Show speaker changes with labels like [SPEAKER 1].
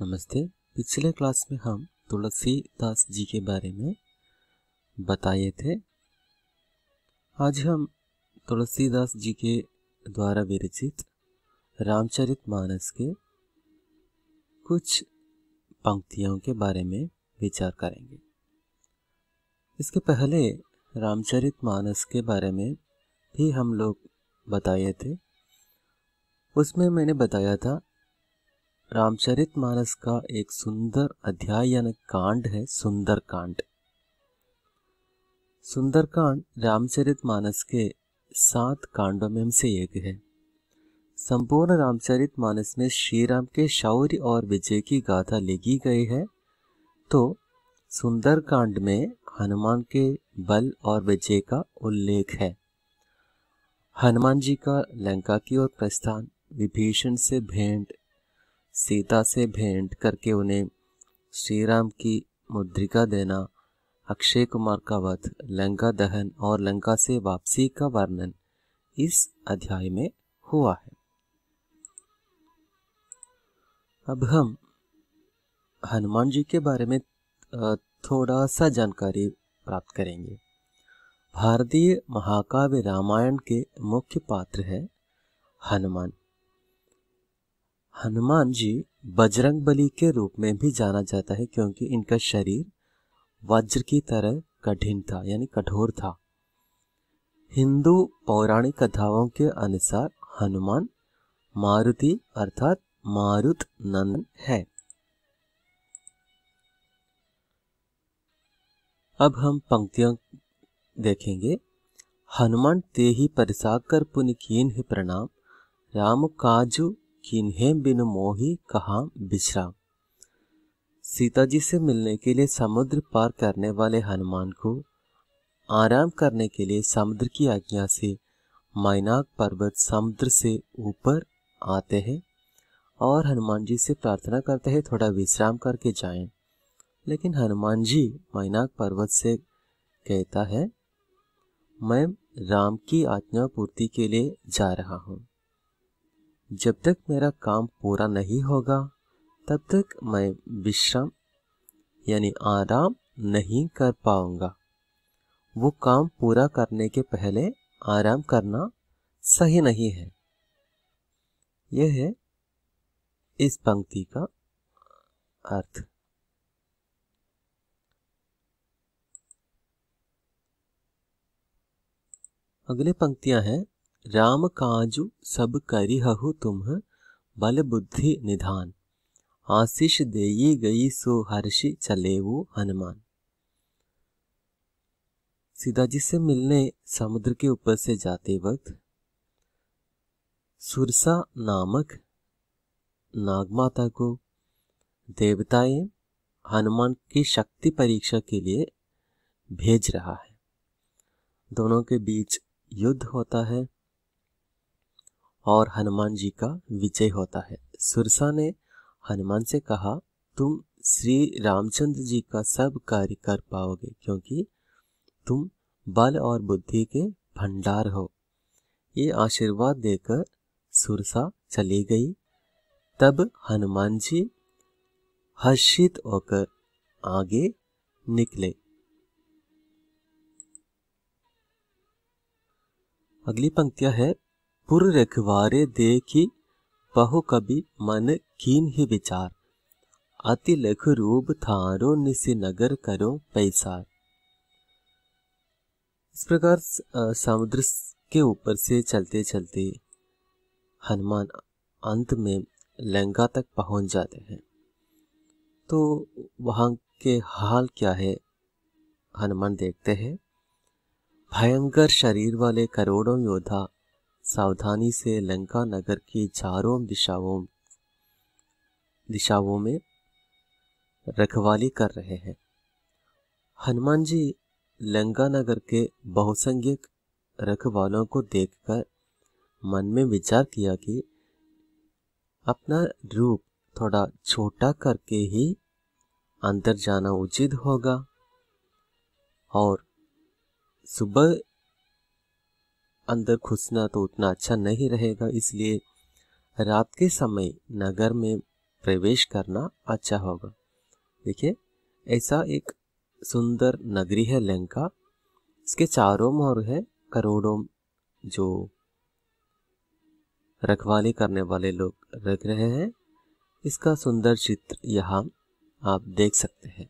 [SPEAKER 1] नमस्ते। पिछले क्लास में हम तुलसीदास जी के बारे में बताए थे। आज हम तुलसीदास जी के द्वारा विरचित रामचरित मानस के कुछ पंक्तियों के बारे में विचार करेंगे। इसके पहले रामचरित मानस के बारे में भी हम लोग बताए थे। उसमें मैंने बताया था रामचरित मानस का एक सुंदर अध्याय यानी कांड है सुंदर कांड सुंदर कांड रामचरित मानस के सात कांडों में से एक है। संपूर्ण रामचरित मानस में श्री राम के शौर्य और विजय की गाथा लिखी गई है। तो सुंदर कांड में हनुमान के बल और विजय का उल्लेख है। हनुमान जी का लंका की ओर प्रस्थान, विभीषण से भेंट सीता से भेंट करके उन्हें श्री राम की मुद्रिका देना, अक्षय कुमार का वध, लंका दहन और लंका से वापसी का वर्णन इस अध्याय में हुआ है। अब हम हनुमान जी के बारे में थोड़ा सा जानकारी प्राप्त करेंगे। भारतीय महाकाव्य रामायण के मुख्य पात्र है हनुमान। हनुमान जी बजरंग बली के रूप में भी जाना जाता है क्योंकि इनका शरीर वज्र की तरह कठिन था, यानी कठोर था। हिंदू पौराणिक कथाओं के अनुसार हनुमान मारुति अर्थात मारुत नंदन है। अब हम पंक्तियों देखेंगे। हनुमान ते ही परिसाग कर पुन ही प्रणाम। राम काजू किन्हें बिन मोही कहा विश्राम सीता जी से मिलने के लिए समुद्र पार करने वाले हनुमान को, आराम करने के लिए समुद्र की आज्ञा से मैनाक पर्वत समुद्र से ऊपर आते हैं और हनुमान जी से प्रार्थना करते हैं, थोड़ा विश्राम करके जाएँ। लेकिन हनुमान जी मैनाक पर्वत से कहता है, मैं राम की आज्ञा पूर्ति के लिए जा रहा हूँ जब तक मेरा काम पूरा नहीं होगा, तब तक मैं विश्राम, यानी आराम नहीं कर पाऊँगा। वो काम पूरा करने के पहले आराम करना सही नहीं है। यह है इस पंक्ति का अर्थ। अगले पंक्तियाँ हैं। राम काजु सब करिहु तुम बल बुद्धि निधान। आशीष देई गई सो हर्षि चले वो हनुमान। सीता जी से मिलने समुद्र के ऊपर से जाते वक्त सुरसा नामक नागमाता को देवताएँ हनुमान की शक्ति परीक्षा के लिए भेज रहा है। दोनों के बीच युद्ध होता है। और हनुमान जी का विजय होता है। सुरसा ने हनुमान से कहा, तुम श्री रामचंद्र जी का सब कार्य कर पाओगे, क्योंकि तुम बल और बुद्धि के भंडार हो। ये आशीर्वाद देकर सुरसा चली गई। तब हनुमान जी हर्षित होकर आगे निकले। अगली पंक्तियाँ है। पुर रखवारे देखी बहु कभी मन कीन ही विचार। अति लख रूप थारो निसी नगर करो पैसार। इस प्रकार समुद्र के ऊपर से चलते चलते हनुमान अंत में लंका तक पहुँच जाते हैं। तो वहाँ के हाल क्या है? हनुमान देखते हैं। भयंकर शरीर वाले करोड़ों योद्धा सावधानी से लंका नगर की चारों दिशाओं दिशाओं में रखवाली कर रहे हैं। हनुमान जी लंका नगर के बहुसंख्यक रखवालों को देखकर मन में विचार किया कि अपना रूप थोड़ा छोटा करके ही अंदर जाना उचित होगा और सुबह अंदर घुसना तो उतना अच्छा नहीं रहेगा, इसलिए रात के समय नगर में प्रवेश करना अच्छा होगा। देखिए, ऐसा एक सुंदर नगरी है लंका। इसके चारों ओर है करोड़ों जो रखवाली करने वाले लोग रख रहे हैं। इसका सुंदर चित्र यहाँ आप देख सकते हैं।